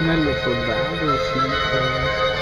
Me los soldados.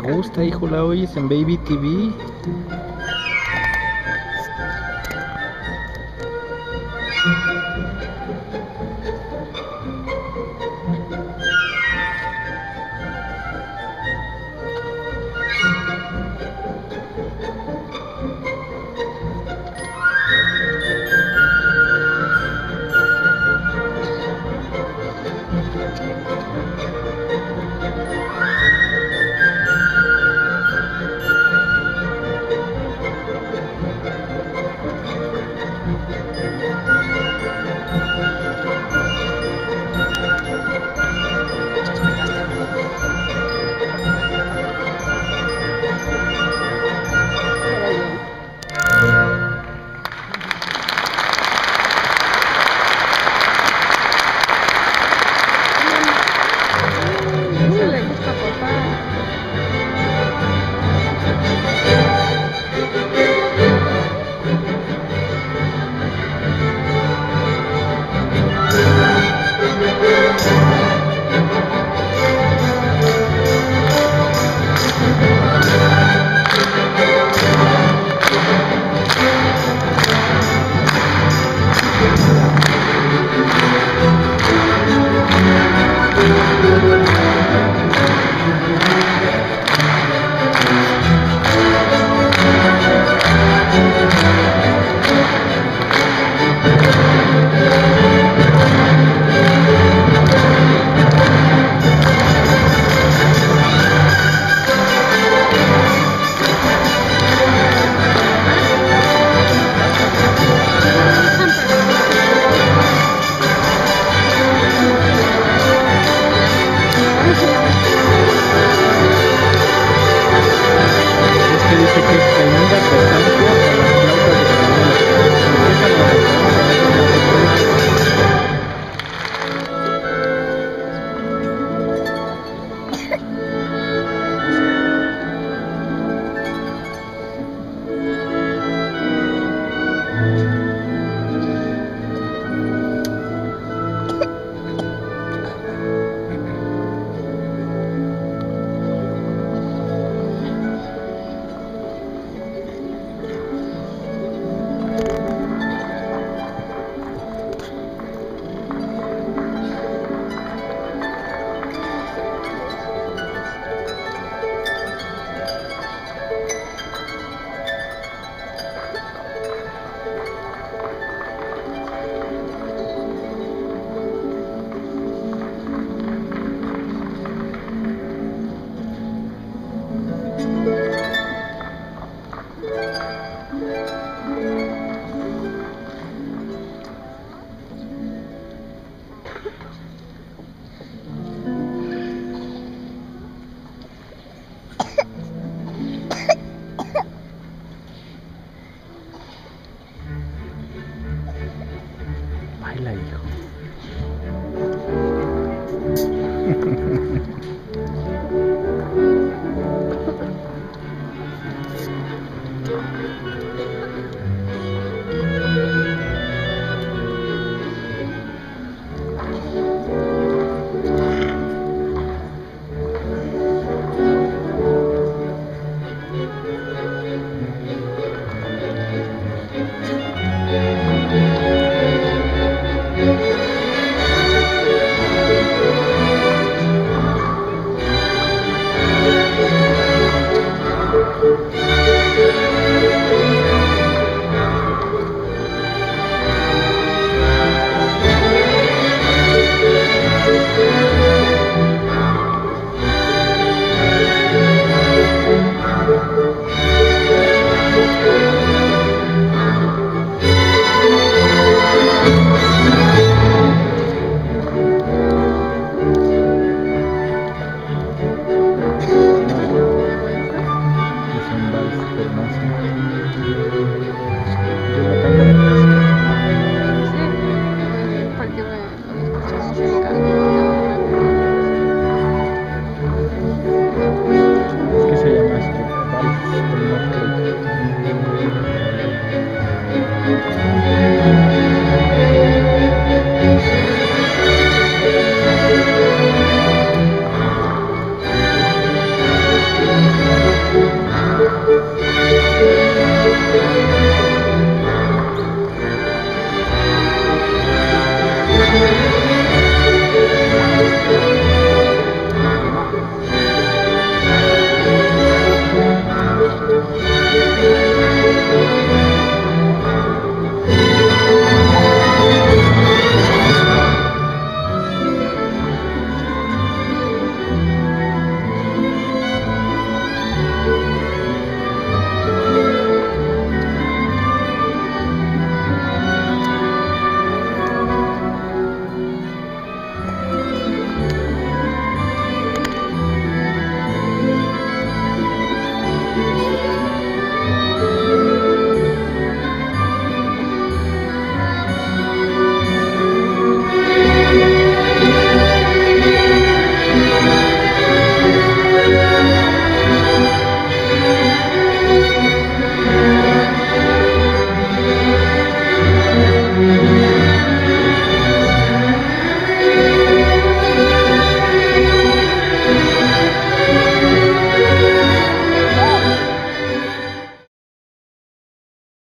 Gusta, hijo, la oyes en Baby TV.